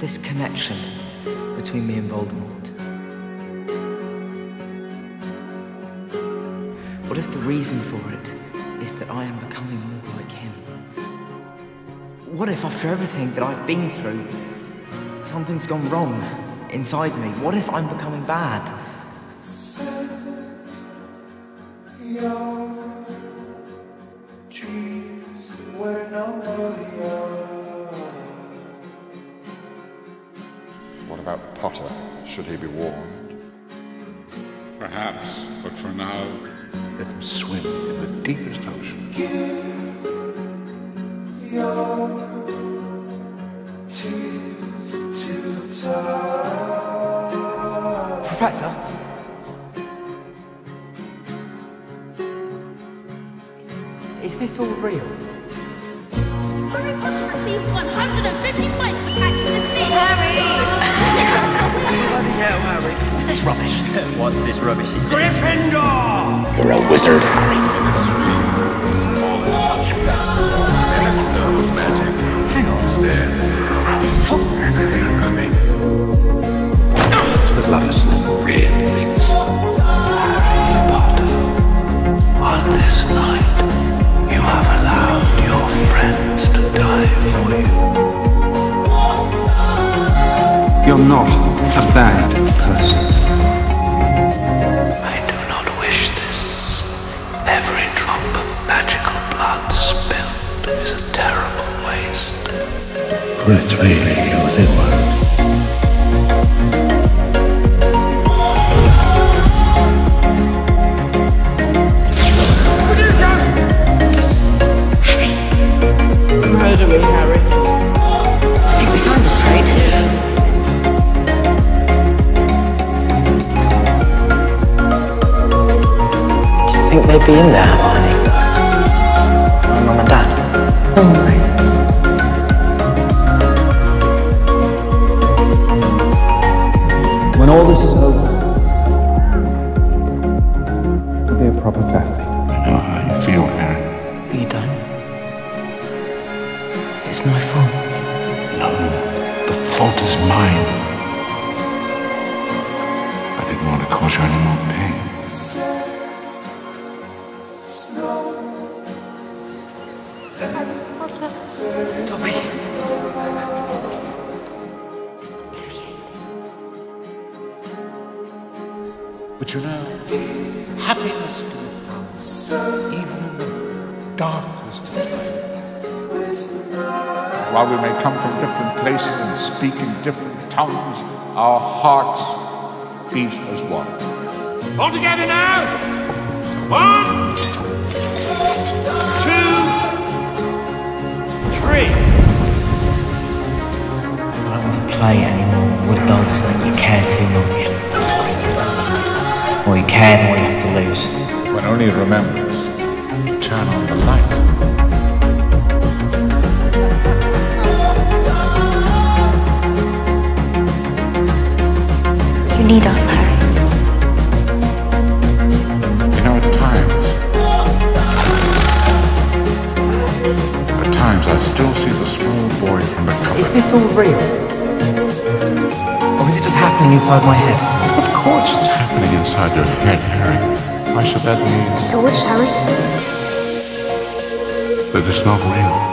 this connection between me and Voldemort? What if the reason for it is that I am becoming more like him? What if after everything that I've been through, something's gone wrong inside me? What if I'm becoming bad? What about Potter? Should he be warned? Perhaps, but for now, Let them swim in the deepest ocean. Give Your tears to the top. Professor? Is this all real? Harry Potter receives 150 points for catching the snake. Harry! What's this rubbish? What's this rubbish he says? You're a wizard, Harry. This is Hogwarts. It's the lovers that really links. Harry Potter, on this night, you have allowed your friends to die for you. You're not a bad person. But it's really you they want. Murder me, Harry. think we found the train. Do you think they'd be in there, Hermione? My mum and dad? Oh, when It's my fault. No, the fault is mine. I didn't want to cause you any more pain. But you know, happiness can be found even in the darkest of times. While we may come from different places and speak in different tongues, our hearts beat as one. all together now. One, two, three. I don't want to play anymore. What it does is make you care too much. Or you care more you have to lose. One only remembers to turn on the light. You need us, Harry. You know, at times, at times I still see the small boy from the Is this all real? Or is it just happening inside my head? Of course it's happening inside your head, Harry. Why should that mean So which, Harry? that it's not real?